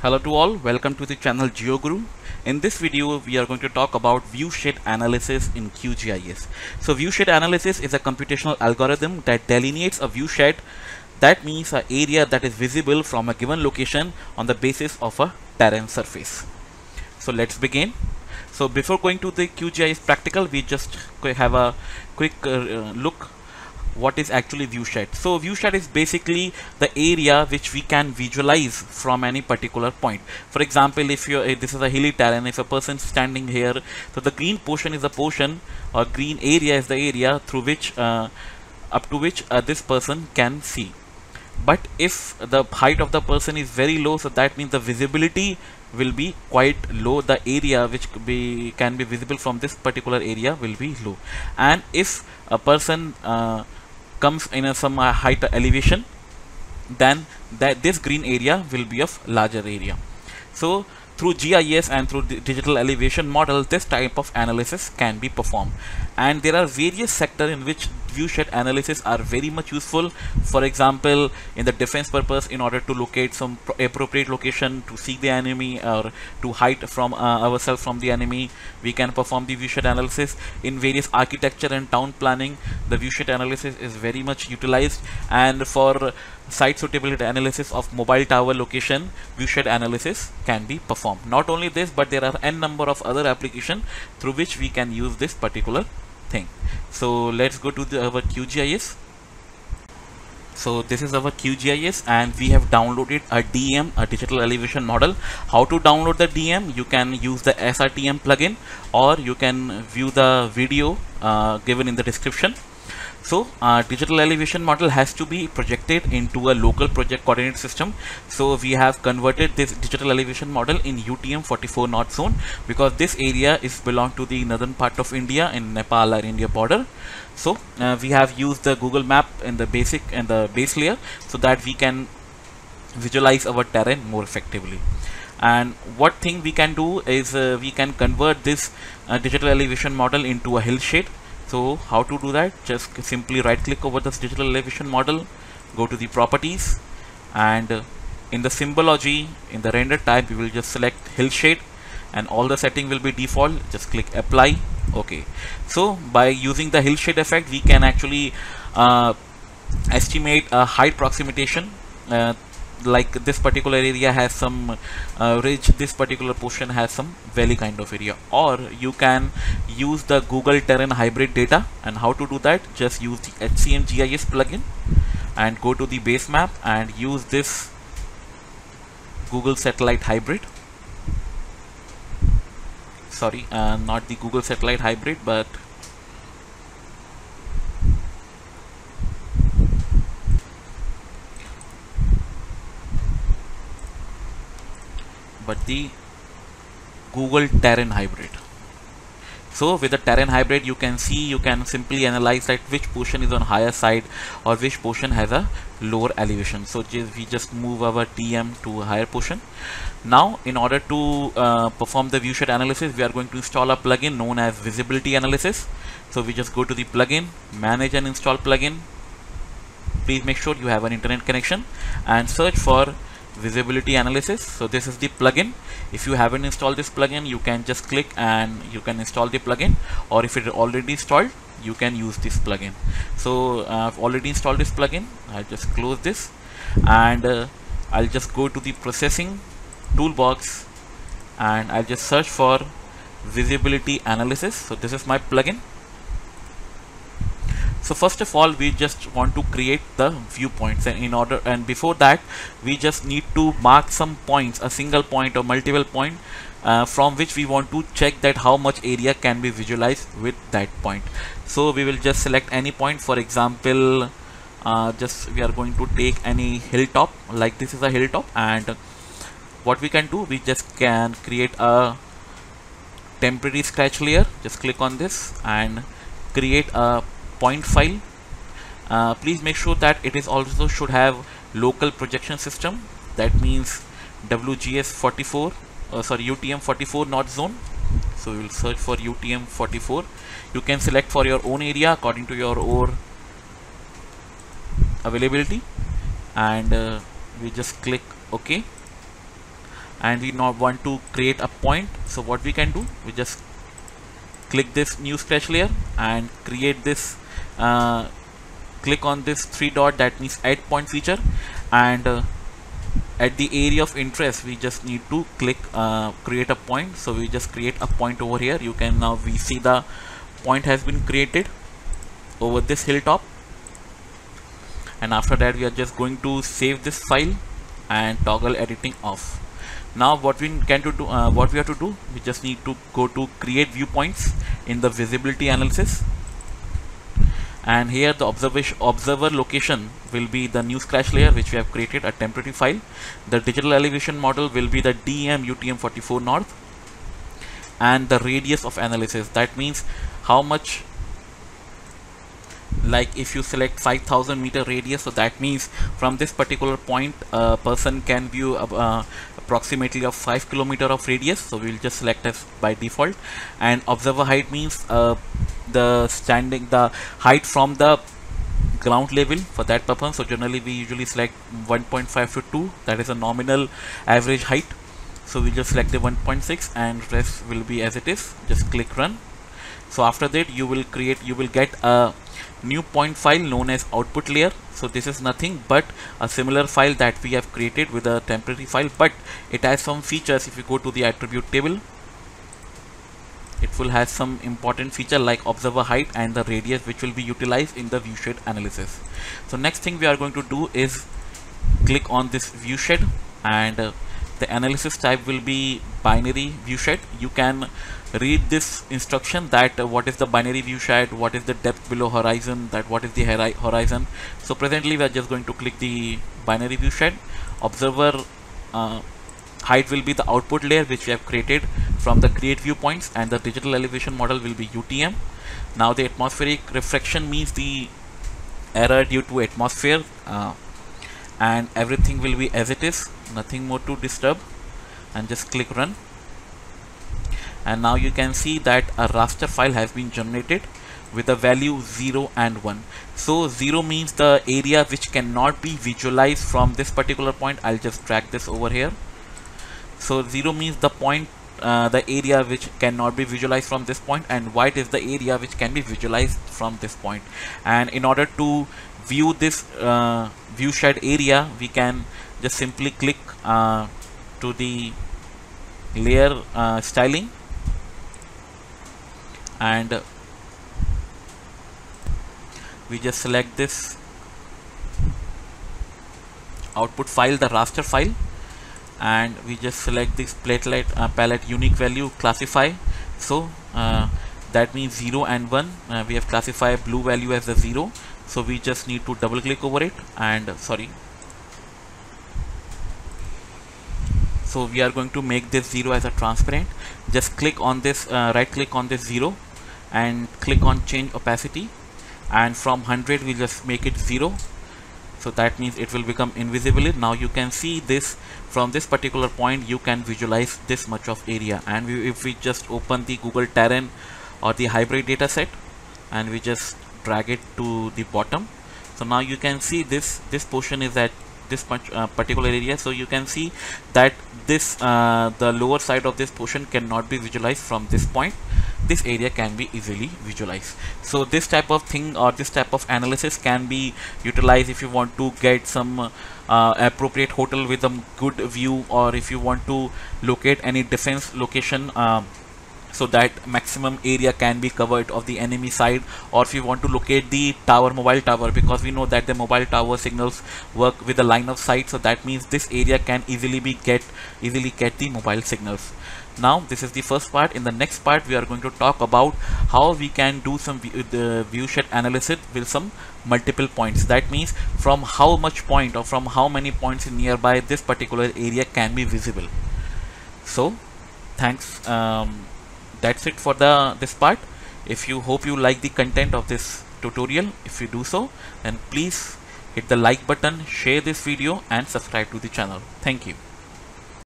Hello to all, welcome to the channel GeoGuru. In this video, we are going to talk about viewshed analysis in QGIS. So viewshed analysis is a computational algorithm that delineates a viewshed that means an area that is visible from a given location on the basis of a terrain surface. So let's begin. So before going to the QGIS practical, we just have a quick uh, look what is actually viewshed. So viewshed is basically the area which we can visualize from any particular point. For example, if you this is a hilly terrain, if a person is standing here, so the green portion is the portion or green area is the area through which uh, up to which uh, this person can see. But if the height of the person is very low, so that means the visibility will be quite low the area which be can be visible from this particular area will be low and if a person uh, comes in a some uh, height elevation then that this green area will be of larger area. So through GIS and through the digital elevation model this type of analysis can be performed. And there are various sectors in which viewshed analysis are very much useful. For example in the defense purpose in order to locate some appropriate location to seek the enemy or to hide from uh, ourselves from the enemy we can perform the viewshed analysis. In various architecture and town planning the viewshed analysis is very much utilized. And for site suitability analysis of mobile tower location viewshed analysis can be performed. Not only this but there are n number of other applications through which we can use this particular thing so let's go to the, our QGIS so this is our QGIS and we have downloaded a DEM a digital elevation model. How to download the DEM you can use the SRTM plugin or you can view the video uh, given in the description so digital elevation model has to be projected into a local project coordinate system. So we have converted this digital elevation model in UTM 44 north zone because this area is belong to the northern part of India in Nepal or India border. So uh, we have used the Google map in the basic and the base layer so that we can visualize our terrain more effectively and what thing we can do is uh, we can convert this uh, digital elevation model into a hillshade so how to do that? Just simply right click over this digital elevation model go to the properties and in the symbology in the render type we will just select hillshade and all the setting will be default. Just click apply. Okay. So by using the hillshade effect we can actually uh, estimate a height approximation uh, like this particular area has some uh, ridge this particular portion has some valley kind of area. Or you can use the google terrain hybrid data. And how to do that? Just use the HCMGIS plugin and go to the base map and use this google satellite hybrid. Sorry uh, not the google satellite hybrid but but the Google Terrain Hybrid. So with the Terrain Hybrid you can see you can simply analyze that which portion is on higher side or which portion has a lower elevation. So just, we just move our TM to a higher portion. Now in order to uh, perform the viewshed analysis we are going to install a plugin known as visibility analysis. So we just go to the plugin, manage and install plugin. Please make sure you have an internet connection and search for visibility analysis. So this is the plugin. If you haven't installed this plugin you can just click and you can install the plugin. Or if it already installed you can use this plugin. So uh, I've already installed this plugin. I'll just close this. And uh, I'll just go to the processing toolbox and I'll just search for visibility analysis. So this is my plugin so first of all we just want to create the viewpoints. And in order and before that we just need to mark some points a single point or multiple point uh, from which we want to check that how much area can be visualized with that point. So we will just select any point. For example uh, just we are going to take any hilltop. Like this is a hilltop. And what we can do we just can create a temporary scratch layer. Just click on this and create a point file. Uh, please make sure that it is also should have local projection system. That means WGS 44 uh, sorry UTM 44 north zone. So we will search for UTM 44 you can select for your own area according to your OR availability. And uh, we just click OK. And we not want to create a point. So what we can do we just click this new scratch layer and create this uh, click on this three dot that means add point feature. And uh, at the area of interest we just need to click uh, create a point. So we just create a point over here. You can now we see the point has been created over this hilltop. And after that we are just going to save this file and toggle editing off. Now what we can to do uh, what we have to do we just need to go to create viewpoints in the visibility analysis and here the observer location will be the new scratch layer which we have created a temporary file. The digital elevation model will be the DEM UTM44 north and the radius of analysis. That means how much like if you select 5000 meter radius so that means from this particular point a person can view uh, approximately of 5 kilometer of radius. So we'll just select as by default. And observer height means uh, the standing the height from the ground level for that purpose. So generally we usually select 1.5 to 2 that is a nominal average height. So we just select the 1.6 and rest will be as it is. Just click run. So after that you will create you will get a new point file known as output layer. So this is nothing but a similar file that we have created with a temporary file but it has some features if you go to the attribute table it will have some important feature like observer height and the radius which will be utilized in the viewshed analysis. So next thing we are going to do is click on this viewshed and uh, the analysis type will be binary viewshed you can read this instruction that uh, what is the binary viewshed what is the depth below horizon that what is the horizon. So presently we are just going to click the binary viewshed observer uh, height will be the output layer which we have created from the create viewpoints and the digital elevation model will be UTM. Now the atmospheric refraction means the error due to atmosphere uh, and everything will be as it is. Nothing more to disturb. And just click run. And now you can see that a raster file has been generated with a value 0 and 1 so 0 means the area which cannot be visualized from this particular point. I'll just drag this over here. So 0 means the point uh, the area which cannot be visualized from this point and white is the area which can be visualized from this point. And in order to view this uh, viewshed area we can just simply click uh, to the layer uh, styling and we just select this output file the raster file and we just select this platelet uh, palette unique value classify. So uh, that means 0 and 1 uh, we have classified blue value as the 0 so we just need to double click over it and sorry. So we are going to make this 0 as a transparent. Just click on this uh, right click on this 0 and click on change opacity. And from 100 we just make it 0 so that means it will become invisible now you can see this. From this particular point you can visualize this much of area. And we, if we just open the Google Terrain or the hybrid data set and we just drag it to the bottom. So now you can see this this portion is at this much uh, particular area. So you can see that this uh, the lower side of this portion cannot be visualized from this point this area can be easily visualized. So this type of thing or this type of analysis can be utilized if you want to get some uh, appropriate hotel with a good view or if you want to locate any defense location um, so that maximum area can be covered of the enemy side or if you want to locate the tower mobile tower because we know that the mobile tower signals work with the line of sight. So that means this area can easily be get easily get the mobile signals now this is the first part. In the next part we are going to talk about how we can do some the viewshed analysis with some multiple points. That means from how much point or from how many points in nearby this particular area can be visible. So thanks. Um, that's it for the this part. If you hope you like the content of this tutorial if you do so then please hit the like button share this video and subscribe to the channel. Thank you